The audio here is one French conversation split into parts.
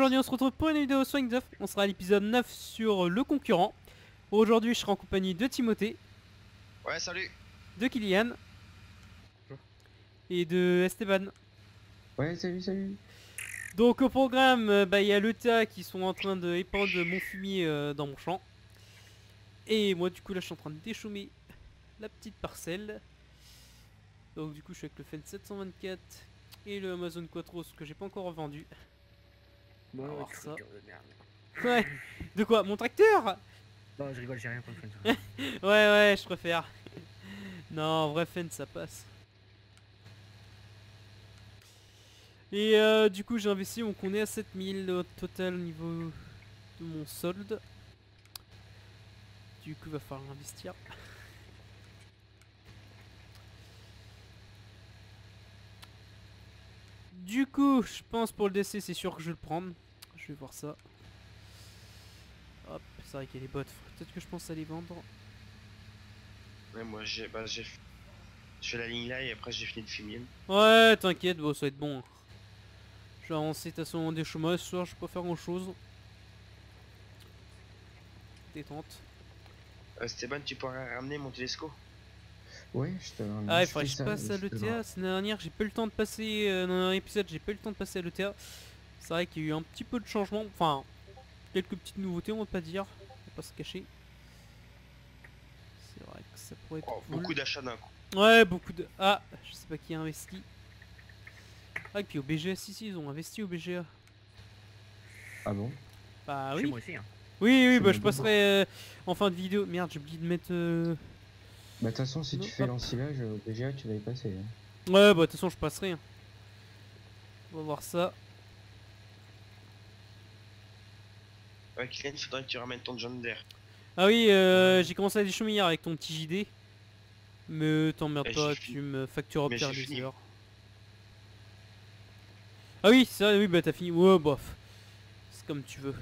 aujourd'hui on se retrouve pour une vidéo Swing Off. On sera à l'épisode 9 sur le concurrent. Aujourd'hui je serai en compagnie de Timothée, Ouais, salut de Kylian et de Esteban. Ouais, salut, salut. Donc au programme, euh, bah, il y a l'ETA qui sont en train de épandre mon fumier euh, dans mon champ. Et moi du coup là je suis en train de déchaumer la petite parcelle. Donc du coup je suis avec le Fen 724 et le Amazon Quattro ce que j'ai pas encore vendu. Bon, ça. fous de merde. Ouais De quoi Mon tracteur? Non, je rigole, j'ai rien contre. Ouais ouais je préfère. non en vrai Fen ça passe. Et euh, du coup j'ai investi donc on est à 7000 au total au niveau de mon solde. Du coup va falloir investir. Du coup je pense pour le DC c'est sûr que je vais le prendre. Je vais voir ça. Hop, c'est vrai qu'il y a les bottes. Peut-être que je pense à les vendre. Ouais, moi j'ai bah, j'ai je fais la ligne là et après j'ai fini de fumier. Ouais, t'inquiète, bon, ça va être bon. Je vais avancer de toute façon des chômages, ce soir je peux pas faire grand chose. Détente. Euh, Stéban, tu pourrais ramener mon télescope? Ouais, je te. Ah, il je faudrait que je passe à l'ETA. Semaine dernière, j'ai pas eu le temps de passer. euh, dans un épisode, j'ai pas eu le temps de passer à l'ETA. C'est vrai qu'il y a eu un petit peu de changement. Enfin, quelques petites nouveautés, on va pas dire. On va pas se cacher. C'est vrai que ça pourrait être. Oh, cool. Beaucoup d'achats d'un coup. Ouais, beaucoup de. Ah, je sais pas qui a investi. Ah, et puis au BGA, si, si, ils ont investi au BGA. Ah bon? Bah oui. moi aussi, hein. Oui, oui, bah je passerai euh, en fin de vidéo. Merde, j'ai oublié de mettre. euh, Bah, de toute façon, si Non, tu fais l'ensilage, euh, déjà, tu vas y passer. hein. Ouais, bah de toute façon, je passerai. hein. On va voir ça. Ouais, Kylian, il faudrait que tu ramènes ton John Deere. Ah oui, euh, j'ai commencé à déchaumer hier avec ton petit JD. Mais t'emmerdes Eh, pas, tu me factures au pire des heures. Ah oui, ça, oui, bah t'as fini. Ouais, bof. C'est comme tu veux.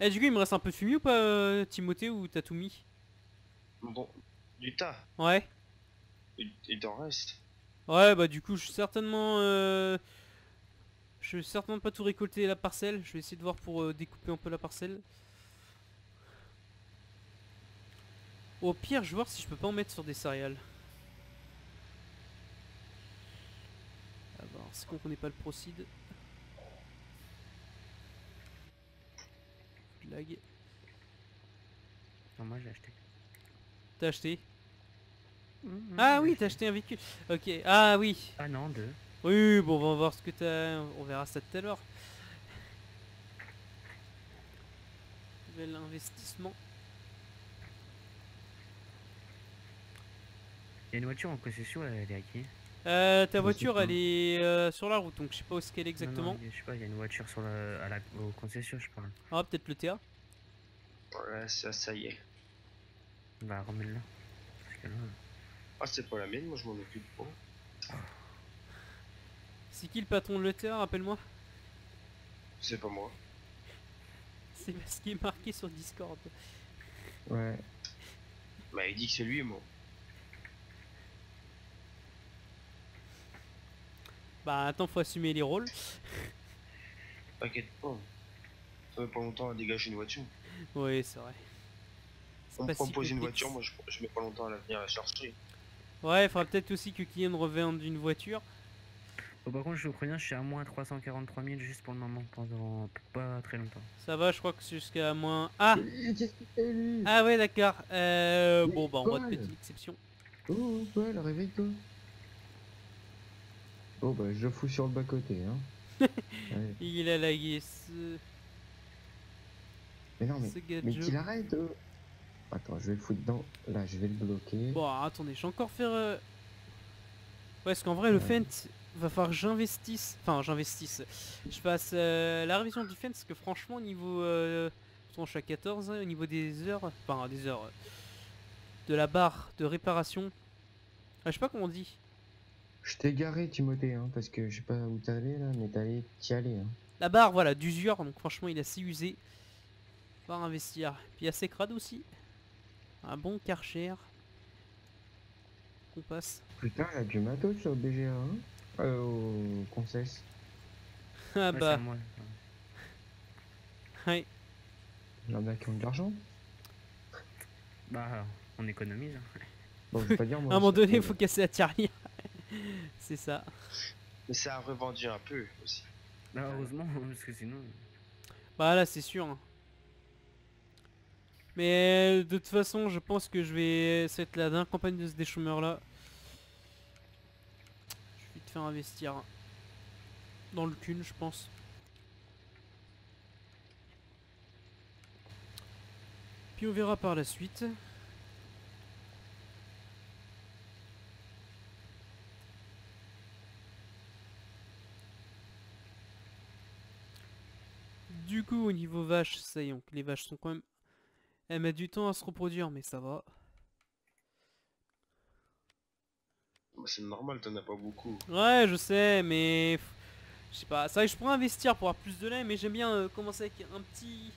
Eh, du coup, il me reste un peu de fumier ou pas, euh, Timothée, ou t'as tout mis Bon, du tas. Ouais. Il il t'en reste. Ouais, bah du coup, je suis certainement... euh, Je vais certainement pas tout récolter la parcelle. Je vais essayer de voir pour euh, découper un peu la parcelle. Au pire, je vais voir si je peux pas en mettre sur des céréales. Ah bah, c'est con qu'on n'ait pas le procide. Lag. Non, moi j'ai acheté. T'as acheté? Mhm, Ah oui, t'as acheté un véhicule. Ok, ah oui. Ah non, deux. Oui, bon, on va voir ce que t'as. On verra ça tout à l'heure. Nouvel investissement. Il y a une voiture en concession, elle est à qui? Euh, ta voiture, elle est euh, sur la route, donc je sais pas où est-ce qu'elle est Non, non, exactement. je sais pas, il y a une voiture sur la, à la, au concession, je parle. Ah, peut-être le TA. Ouais, ça, ça y est. Bah, remets-le Parce que là, Ah, c'est pas la mienne, moi je m'en occupe pas. C'est qui le patron de le TA, rappelle-moi? C'est pas moi. C'est ce qui est marqué sur Discord. Ouais. Bah, il dit que c'est lui, moi. Bah, attends, faut assumer les rôles. T'inquiète pas. Ça fait pas longtemps à dégager une voiture. Oui, c'est vrai. On me si propose une voiture, moi je, je mets pas longtemps à la venir la chercher. Ouais, il faudra peut-être aussi que Kylian revende une voiture. Bon, par contre, je vous préviens, je suis à moins 343 000 juste pour le moment, pendant pas très longtemps. Ça va, je crois que c'est jusqu'à moins... Ah Ah ouais, d'accord. Euh, bon, bah, on va de petite exception. Oh, Paul, réveille-toi. Bon, bah, je fous sur le bas-côté, hein. Ouais. Il a lagué ce, Mais non, mais, ce mais qu'il arrête. euh. Attends, je vais le foutre dans. Là, je vais le bloquer. Bon, attendez, je vais encore faire... euh, Ouais, parce qu'en vrai, le. Fent, va falloir que j'investisse... Enfin, j'investisse. Je fasse euh, la révision du Fent, parce que franchement, au niveau... Euh... Je suis à 14, hein, au niveau des heures... Enfin, des heures... euh, De la barre de réparation. Ah, je sais pas comment on dit. Je t'ai garé, Timothée, hein, parce que je sais pas où t'es allé là, mais t'es allé t'y aller. Hein. La barre, voilà, d'usure, donc franchement, il est assez usé. Faut investir. Puis assez crade aussi. Un bon Karcher. qu'on passe. Putain, il y a du matos au BGA, hein euh, au Concess. Ah Ouais, à bah, moi. ouais. Il y en a qui ont de l'argent. Bah, on économise. hein. Bon, je vais pas dire À moi. un moment donné, il faut casser la tirelire. C'est ça. Mais ça a revendu un peu aussi. Bah, heureusement, parce que sinon. Bah là, c'est sûr. hein. Mais de toute façon, je pense que je vais... Ça va être la dernière campagne de ce déchômeur là. Je vais te faire investir dans le cul, je pense. Puis on verra par la suite. Du coup, au niveau vaches, ça y est, donc les vaches sont quand même... Elles mettent du temps à se reproduire, mais ça va. Bah, c'est normal, t'en as pas beaucoup. Ouais, je sais, mais... Je sais pas, c'est vrai que je pourrais investir pour avoir plus de lait, mais j'aime bien euh, commencer avec un petit...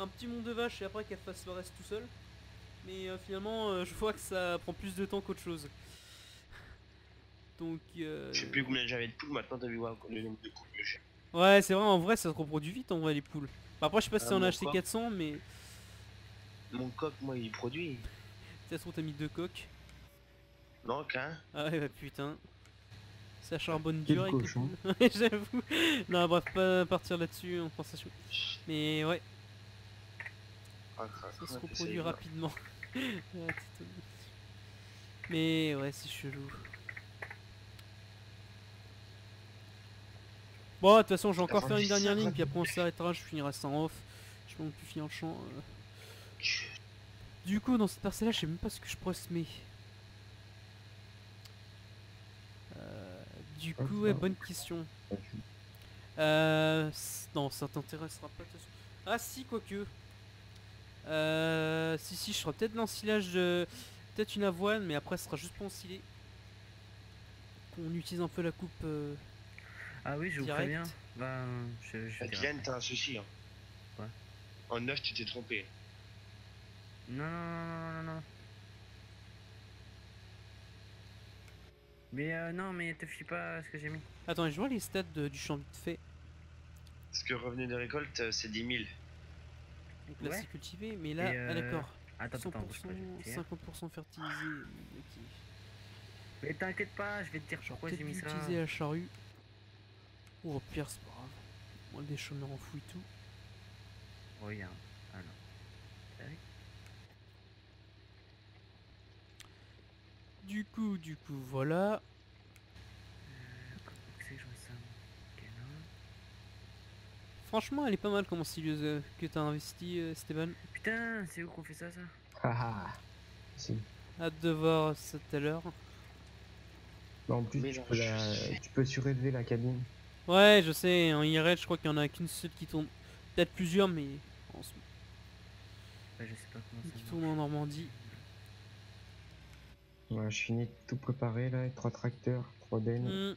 Un petit monde de vaches et après qu'elles fassent le reste tout seul. Mais euh, finalement, euh, je vois que ça prend plus de temps qu'autre chose. Donc... euh, Je sais plus combien j'avais de poules, maintenant t'as vu le nombre de poules que j'ai. Ouais, c'est vrai, en vrai, ça se reproduit vite en vrai, les poules. Bah, après, je sais pas si Ah, as mon acheté coq. 400, mais... Mon coq, moi, il produit. De toute façon, t'as mis deux coques. Non, qu'un. Ah ouais, bah putain. Ça charbonne dur avec cochon. J'avoue. Non, bref, pas partir là-dessus en sensation. Mais ouais, Ah, ça se reproduit rapidement. Ah. Mais ouais, c'est chelou. Bon, de toute façon, je vais encore faire une dernière ligne, puis après on s'arrêtera, je finirai ça en off. Je non plus finir le champ. euh. Du coup, dans cette parcelle-là, je sais même pas ce que je pourrais semer. Euh, du Ah, coup, ouais, bonne question. Euh, non, ça t'intéressera pas. de toute façon. Ah si, quoique. Euh, si, si, je ferai peut-être l'ensilage de... Peut-être une avoine, mais après, ce sera juste pour ensiler. Qu'on utilise un peu la coupe... euh, Ah oui, je vous Direct. préviens. Je, je dirai. Kylian, t'as un souci. Hein. Quoi? En 9, tu t'es trompé. Non, non, non, non, non, non. Mais euh, non, mais te fie pas à ce que j'ai mis. Attends, je vois les stats de- du champ vite fait. Parce que revenu de récolte, euh, c'est 10 000. Donc là, Ouais. c'est cultivé, mais là, ah euh, d'accord. Attends, 100%, attends, bouge pas, je vais te dire. 50% fertilisé. Ok. Mais t'inquiète pas, je vais te dire pourquoi j'ai mis ça. utiliser la charrue. Ou au pire, c'est pas grave. Moi, le déchômeur en fouille tout. Regarde. Ah non. Tac. Du coup, du coup, voilà. Euh, comment c'est ça. Franchement, elle est pas mal comme styleuse euh, que t'as investi, euh, Esteban. Putain, c'est où qu'on fait ça, ça? Ah ah. Si. Hâte de voir ça tout à l'heure. Bah, en plus, tu Mélange. peux, la... tu peux surélever la cabine. Ouais, je sais, en IRL, je crois qu'il y en a qu'une seule qui tourne. Peut-être plusieurs, mais en ce- Bah, Je sais pas comment ça qui tourne en Normandie. Ouais, je finis de tout préparé là, trois tracteurs, trois bennes, Hmm,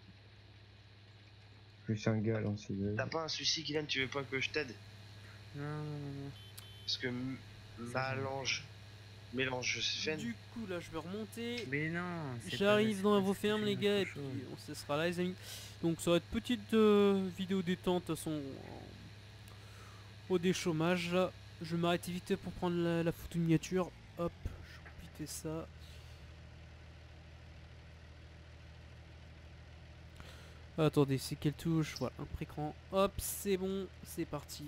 plus un gars à lanceuse. T'as pas un souci, Kylian, tu veux pas que je t'aide? Non, non, non, non. Parce que Ça, mélange. Mélange. Du coup, là, je vais remonter. Mais non, J'arrive dans vos fermes les gars et puis on se sera là les amis. Donc ça va être petite euh, vidéo détente de toute façon au déchômage là. Je vais m'arrêter vite pour prendre la, la photo miniature. Hop, je vais piter ça. Attendez, c'est quelle touche? Voilà, un précran. Hop, c'est bon, c'est parti.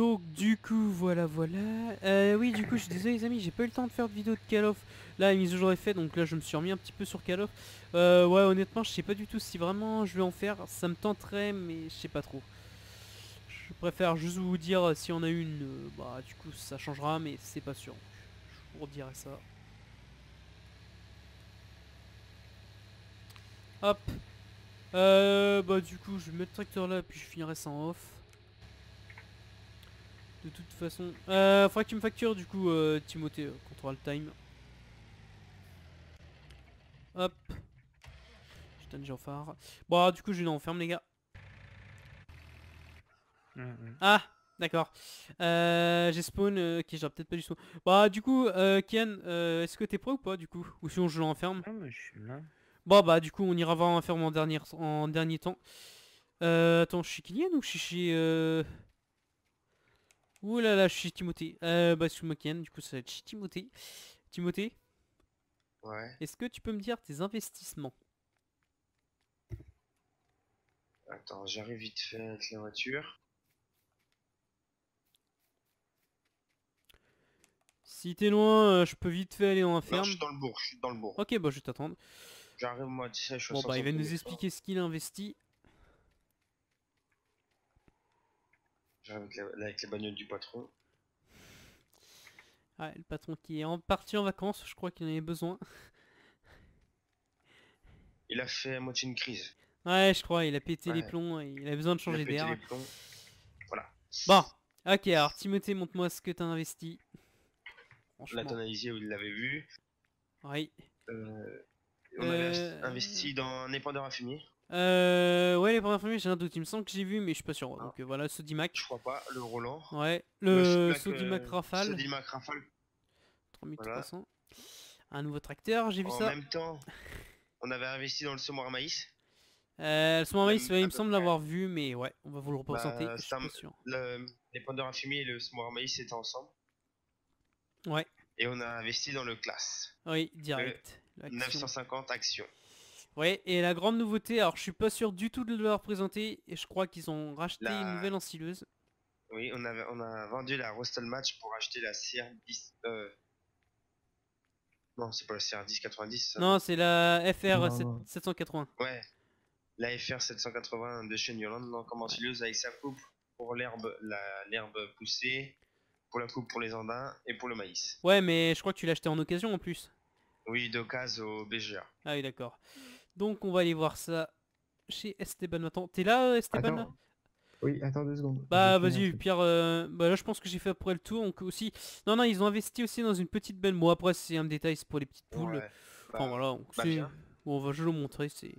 Donc du coup voilà voilà. Euh, oui du coup je suis désolé les amis j'ai pas eu le temps de faire de vidéo de Call of. Là la mise au faite donc là je me suis remis un petit peu sur Call of. Euh, ouais honnêtement je sais pas du tout si vraiment je vais en faire. Ça me tenterait mais je sais pas trop. Je préfère juste vous dire si on a une euh, bah du coup ça changera mais c'est pas sûr. Je vous redirai ça. Hop. Euh, bah du coup je vais mettre le tracteur là puis je finirai ça en off. De toute façon, euh, faudra que tu me factures du coup, euh, Timothée, euh, control time. Hop. Déjà au phare. Bon, du coup, je l'enferme, les gars. Ouais. Ah D'accord. Euh, j'ai spawn, euh, ok j'aurais peut-être pas du spawn. Bah du coup, euh, Kian, euh, est-ce que t'es prêt ou pas du coup? Ou sinon je l'enferme Ah, mais je suis là. Bon bah du coup on ira voir l'enferme en dernier, en dernier temps. Euh, attends, je suis Kylian ou je suis chez... Ouh là là, je suis Timothée. Euh, bah excuse-moi Kian, du coup ça va être chez Timothée. Timothée, Ouais. est-ce que tu peux me dire tes investissements? Attends, j'arrive vite fait avec la voiture. Si t'es loin, euh, je peux vite fait aller dans la Non, ferme. je suis dans le bourg, je suis dans le bourg. Ok, bah je vais t'attendre. J'arrive moi, tu sais, je suis Bon bah il va 60 nous expliquer ce qu'il a investi. J'arrive avec, la- avec les bagnoles du patron. Ouais, le patron qui est en parti en vacances, je crois qu'il en avait besoin. Il a fait à moitié une crise. Ouais, je crois, il a pété les plombs, et il a besoin de Il changer d'air. Voilà. Bon, ok, alors Timothée, montre-moi ce que t'as investi. La Franchement, tonalisée, vous l'avez vu. oui. Euh, on avait Euh, investi dans un épandeur à fumier. Euh, ouais, les premières familles, j'ai un doute, il me semble que j'ai vu, mais je suis pas sûr. Ah. Donc euh, voilà, Sodimac. Je crois pas, le Roland. Ouais, Le le Sodimac euh, Rafale, Sodimac Rafale. 3300. Un nouveau tracteur, j'ai vu En ça. même temps, on avait investi dans le semoir à maïs. Euh, ce moment même il à me semble l'avoir vu, mais ouais, on va vous le représenter, Bah, je suis ça pas sûr. Le- L'épandeur à fumier et le semoir à maïs étaient ensemble. Ouais, Et on a investi dans le classe. oui, direct. L'action. 950 actions. Ouais, et la grande nouveauté, alors je suis pas sûr du tout de le représenter, et je crois qu'ils ont racheté La- une nouvelle ensileuse. Oui, on, avait, on a vendu la Rostel Match pour acheter la CR10. Euh... Non, c'est pas la CR10 90. ça. Non, c'est la FR Non, 7- non. 780. Ouais. La FR 780 de chez Newland, donc en ensileuse avec sa coupe pour l'herbe, la- l'herbe poussée, pour la coupe pour les andins et pour le maïs. Ouais, mais je crois que tu l'as acheté en occasion en plus. Oui, d'occasion au BGA. Ah oui, d'accord. Donc on va aller voir ça chez Esteban maintenant. T'es là, euh, Esteban là Attends. Oui, attends deux secondes. Bah vas-y. Pierre, euh, bah là je pense que j'ai fait après le tour, donc aussi... Non non ils ont investi aussi dans une petite benne, bon après c'est un détail, c'est pour les petites poules, Ouais. enfin Bah, voilà, donc bah. Bon on va je le montrer, c'est...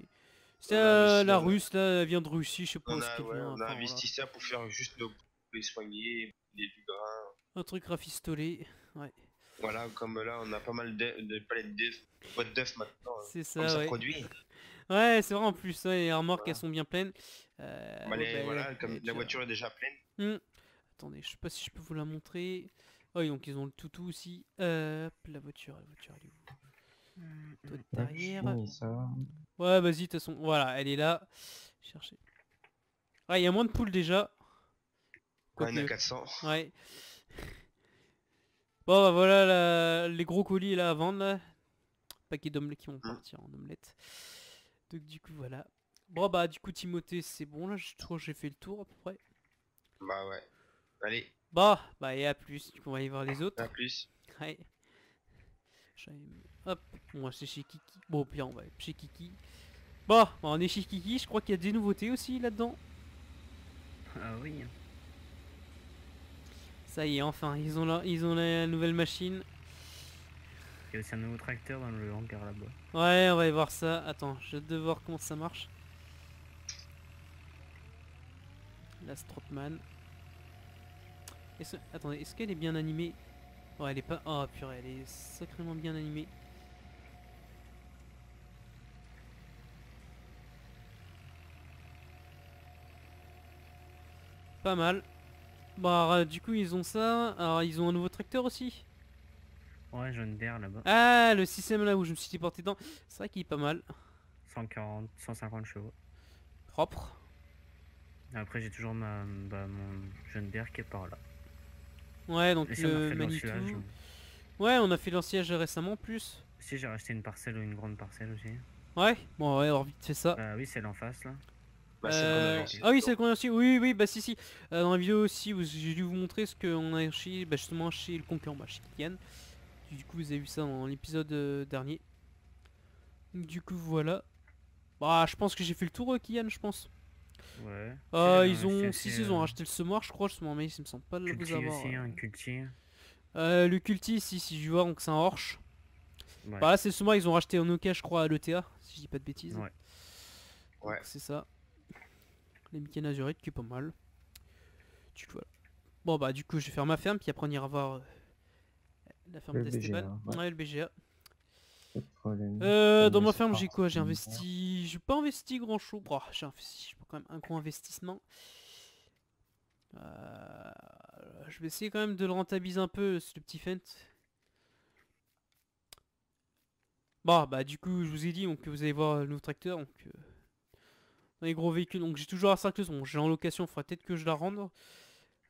Euh, la russe là, elle vient de Russie, je sais pas On a, ouais, vient, on a enfin, investi ça pour faire juste nos les soigner, les du grain. Un truc rafistolé, ouais. Voilà, comme là, on a pas mal de, de palettes d'œufs, boîtes d'œufs maintenant. hein, C'est Comme ça, ça ouais. produit. Ouais c'est vrai en plus, ouais, les remorques Voilà. elles sont bien pleines. Euh, Bah, les- bah, voilà, comme la voiture est déjà pleine. Hmm. Attendez, je sais pas si je peux vous la montrer. Oh, donc ils ont le toutou aussi. Euh, hop, la voiture, la voiture, elle est où? Toi Ouais, derrière. ça. Ouais, vas-y, de toute façon, voilà, elle est là. Cherchez. Ah, il y a moins de poules déjà. Ouais, on a Quoique. 400. Ouais. Bon, bah voilà la- les gros colis là à vendre là. Paquet d'omelettes qui vont partir en omelette. Donc du coup voilà. Bon bah du coup Timothée c'est bon là, je trouve que j'ai fait le tour à peu près. Bah ouais. Allez, Bah, bah et à plus, du coup on va aller voir les autres. à plus. Ouais. Hop, moi c'est chez Kiki. Bon, puis on va chez Kiki. Bon, on est chez Kiki, je crois qu'il y a des nouveautés aussi là-dedans. Ah oui. Ça y est, enfin, ils ont la, ils ont la nouvelle machine. Il y a aussi un nouveau tracteur dans le hangar là-bas. Ouais, on va aller voir ça. Attends, je vais devoir voir comment ça marche. La Strotman. Est-ce- Attendez, est-ce qu'elle est bien animée? Ouais, elle est pas... Oh purée, elle est sacrément bien animée. Pas mal. Alors, euh, du coup, ils ont ça. Alors, ils ont un nouveau tracteur aussi. Ouais, jaune d'air là-bas. Ah, le système là où je me suis téléporté dedans. C'est vrai qu'il est pas mal. 140, 150 chevaux. Propre. Après, j'ai toujours ma, bah, mon jeune d'air qui est par là. Ouais, donc le Manitou. Ouais, on a fait l'anciage récemment en plus. Si, j'ai racheté une parcelle ou une grande parcelle aussi. Ouais, bon, ouais, alors vite fait ça. Bah oui, c'est en face là. Bah, Euh, ah oui, c'est le qu'on a. Oui, oui, bah si, si. Euh, dans la vidéo aussi, j'ai dû vous montrer ce qu'on a chez, bah, justement chez le concurrent, bah, chez Kian. Du coup, vous avez vu ça dans l'épisode euh, dernier. Du coup, voilà. Bah, je pense que j'ai fait le tour, euh, Kian, je pense. Ouais. Ah, ils ont, si, ils ont racheté le semoir, je crois, semoir, mais il me semble pas le vous avoir. aussi, euh. un culti. Euh, le culti, si, si, je vois, donc c'est un Horsch. Ouais. Bah là, c'est le semoir, ils ont racheté en Oka, je crois, à l'ETA, si je dis pas de bêtises. Ouais. C'est ça. Les Mickey Azurite qui est pas mal. Tu vois. Bon bah du coup je vais faire ma ferme, puis après on ira voir euh, la ferme d'Esteban. Ouais. Ouais, le BGA. Euh, dans ma ferme j'ai quoi? J'ai investi... J'ai pas investi grand chose. j'ai investi j'ai quand même un gros investissement. Euh, je vais essayer quand même de le rentabiliser un peu ce petit fent. Bon bah du coup je vous ai dit donc vous allez voir le nouveau tracteur donc euh, dans les gros véhicules donc j'ai toujours la sarcleuse bon j'ai en location faudra peut-être que je la rende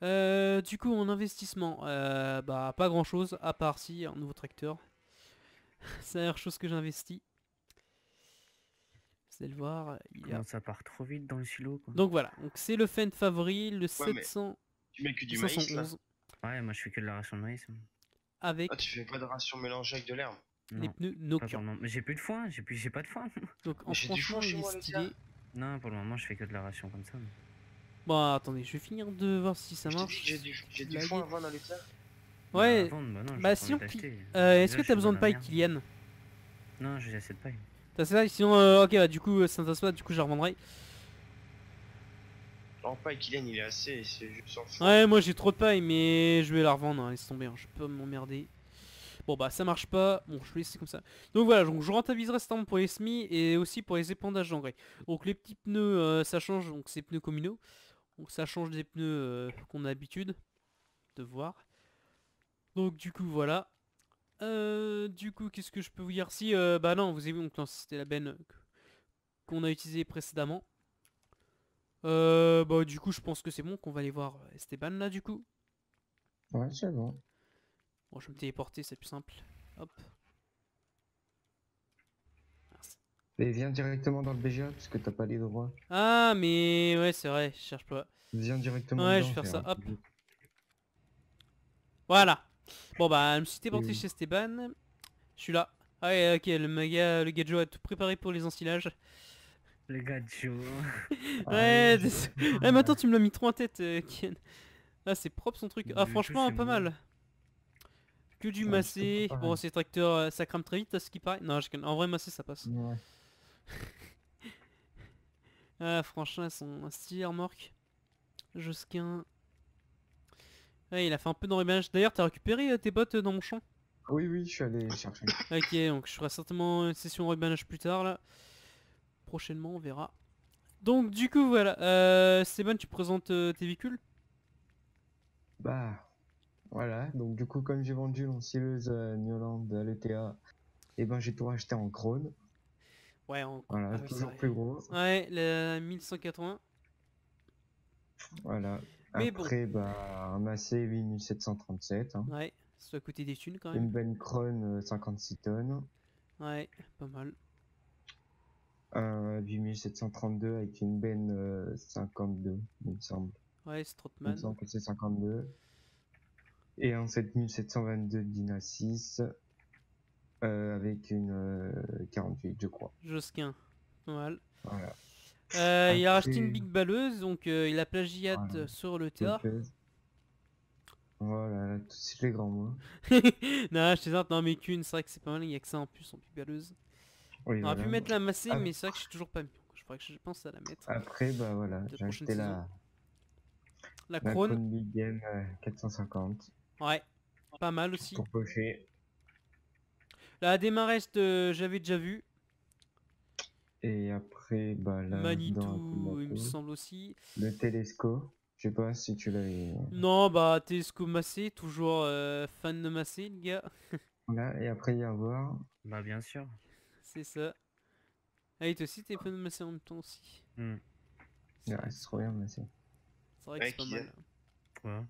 Euh, du coup en investissement euh, bah pas grand chose à part si un nouveau tracteur c'est la dernière chose que j'investis vous allez le voir il y a Comment ça part trop vite dans le silo quoi. donc voilà donc c'est le Fendt favori le Ouais, mais 700 Tu mets que du maïs là 511 Ouais, moi je fais que de la ration de maïs. hein. avec Ah, tu fais pas de ration mélangée avec de l'herbe les Non, pneus Nokian j'ai plus de foin, j'ai plus j'ai pas de foin. donc en Mais j'ai du franchement il est stylé gars. Non, pour le moment je fais que de la ration comme ça. mais- bon attendez je vais finir de voir si ça marche j'ai du, du foin ouais Bah, bah non, bah d'acheter. Euh, Déjà, est-ce que t'as besoin de paille. Kylian? Non, j'ai assez de paille. T'as ça sinon euh, ok bah du coup euh, ça t'intéresse pas du coup je la revendrai En paille, Kylian il est assez, c'est juste en fond. Ouais, moi j'ai trop de paille, mais je vais la revendre, hein, laisse tomber, hein, je peux m'emmerder. Bon bah ça marche pas, bon je vais laisser comme ça. Donc voilà, donc je rentabiliserai ce temps pour les semis et aussi pour les épandages d'engrais. Donc les petits pneus, euh, ça change, donc c'est pneus communaux. Donc ça change des pneus euh, qu'on a l'habitude de voir. Donc du coup voilà. Euh, du coup qu'est-ce que je peux vous dire? Si, bah non, vous avez vu, donc c'était la benne qu'on a utilisée précédemment. Bah du coup je pense que c'est bon qu'on va aller voir Esteban là du coup. Ouais, c'est bon. Bon je vais me téléporter c'est plus simple. Hop. Mince. Et viens directement dans le BGA parce que t'as pas les droits. Ah mais ouais c'est vrai, je cherche pas. Viens directement Ouais, dedans, je vais faire ça, hop. Voilà. Bon bah je me suis téléporté oui. chez Esteban. Je suis là. Ah ouais ok le maga, le gadjo a tout préparé pour les ensilages. Le Joe. Ah, Ouais, Eh mais attends tu me l'as mis trop en tête euh, Kian. Ah c'est propre son truc. Ah franchement pas moi. mal. Que du Ouais, massé. Bon ces tracteurs euh, ça crame très vite à ce qui paraît. Non je... en vrai massé ça passe. Ouais. Ah, franchement, elles sont stylées, remorque. Josquin. Ouais, il a fait un peu d'enrubage. D'ailleurs, t'as récupéré euh, tes bottes euh, dans mon champ? Oui, oui, je suis allé chercher. Ok, donc je ferai certainement une session enrubage plus tard, là. Prochainement, on verra. Donc, du coup, voilà. Euh, Stéban, tu présentes euh, tes véhicules? Bah, voilà. Donc, du coup, comme j'ai vendu euh, Newland à l'ETA, et ben j'ai tout racheté en Krone. Ouais, en... Voilà, Ah toujours plus gros. ouais, la 1180. Voilà. Mais bon. Après, bah, un Massé 8737. Hein. Ouais, ça doit coûter des thunes quand même. Une Ben Krone euh, 56 tonnes. Ouais, pas mal. Un 8732 avec une Ben euh, 52, il me semble. Ouais, c'est Il me semble que c'est 52. Et un 7722 Dina 6 euh, avec une euh, 48, je crois. Josquin. Voilà. Euh, il a racheté une big balleuse, donc euh, il a plagiat Voilà. euh, sur le euh, Voilà, tout de suite les grands mots. non, je te non mais qu'une, c'est vrai que c'est pas mal, il y a que ça en plus en big balleuse. Oui, On aurait pu mettre la massée, Ah. mais c'est vrai que je suis toujours pas mis. donc Je crois que je pense à la mettre. Après, bah voilà, j'ai acheté la, la la Krone, Krone Big Game euh, 450 ouais, pas mal aussi. pour pocher. La Demarest, euh, j'avais déjà vu. Et après, bah là, Manitou, il me semble aussi. le Telesco. Je sais pas si tu l'avais. Non, bah Telesco Massé, toujours euh, fan de Massé, le gars. Là, et après, il y a voir. Bah bien sûr. C'est ça. Ah, et toi aussi, t'es fan de Massé en même temps aussi. Ouais, c'est trop bien, mais c'est. C'est vrai que Ouais, c'est pas mal. est- Quoi?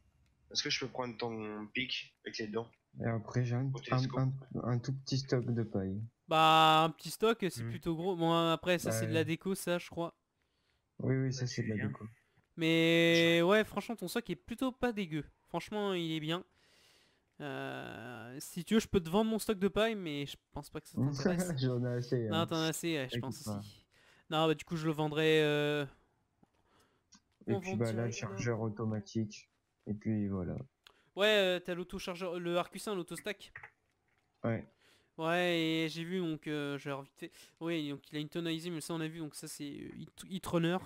Est-ce que je peux prendre ton pic avec les dents Et après, j'ai un, Au un, Telesco. un- un tout petit stock de paille. Bah, un petit stock, c'est Hmm. plutôt gros. Bon, après, ça, c'est de la déco, ça, je crois. Oui, oui, ça, Bah, c'est tu de la déco. Mais ouais, franchement, ton stock est plutôt pas dégueu. Franchement, il est bien. Euh, si tu veux, je peux te vendre mon stock de paille, mais je pense pas que ça t'intéresse. J'en ai assez. non, hein. t'en as assez, ouais, je pense pas. aussi. Non, bah du coup, je le vendrai. euh, Et on puis, bah là, le chargeur automatique. Et puis, voilà. Ouais, euh, t'as l'auto-chargeur, le Arcusin, l'auto-stack. Ouais. Ouais, et j'ai vu donc, euh, j'ai fait. Oui, donc il a une easy, mais ça on a vu, donc ça c'est euh, Hit- Hitrunner.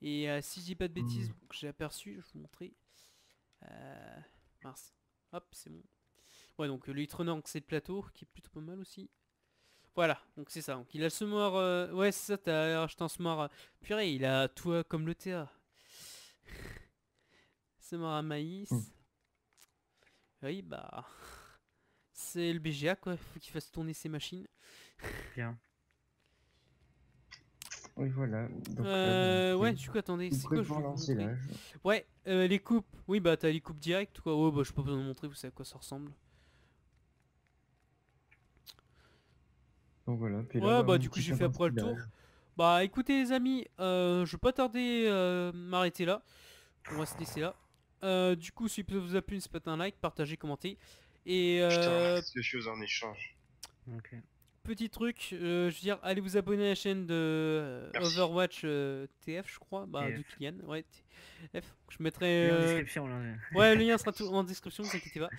Et euh, si je dis pas de bêtises, Mm. donc j'ai aperçu, je vais vous montrer. Euh, mince. Hop, c'est bon. Ouais, donc le Hitronor, c'est le plateau, qui est plutôt pas mal aussi. Voilà, donc c'est ça. Donc il a le semoir... euh, Ouais, c'est ça, t'as acheté un euh, Purée, il a tout comme le TA. à maïs. Hmm. Oui, bah... C'est le BGA, quoi. Faut qu'il fasse tourner ses machines. Bien. Oui, voilà. Donc, Euh, donc, ouais, du coup, attendez, c'est quoi je vous. Ouais, euh, les coupes. Oui, bah t'as les coupes directes, quoi. Ouais, bah je peux pas vous en montrer, vous savez à quoi ça ressemble. Donc voilà. Puis là, Ouais, bah un du coup j'ai fait après le tour. Bah écoutez les amis, euh, je vais pas tarder euh, m'arrêter là. On va se laisser là. Euh, du coup, si ça vous a plu, n'hésitez pas à un like, partagez, commentez. Et Je te euh, reste quelque chose en échange. Ok. petit truc, euh, je veux dire, allez vous abonner à la chaîne de euh, Merci. Overwatch euh, TF, je crois, bah de TF. Kylian, ouais, TF. Je mettrai. En euh, description, là. Ouais, le lien sera tout en description, ne vous inquiétez pas.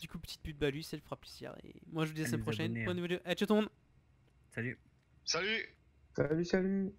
Du coup, petite pute balue, ça le fera plaisir. Et moi, je vous dis à la semaine prochaine. abonner, Bonne hein. nouvelle. Allez, ciao tout le monde. Salut. Salut Salut, salut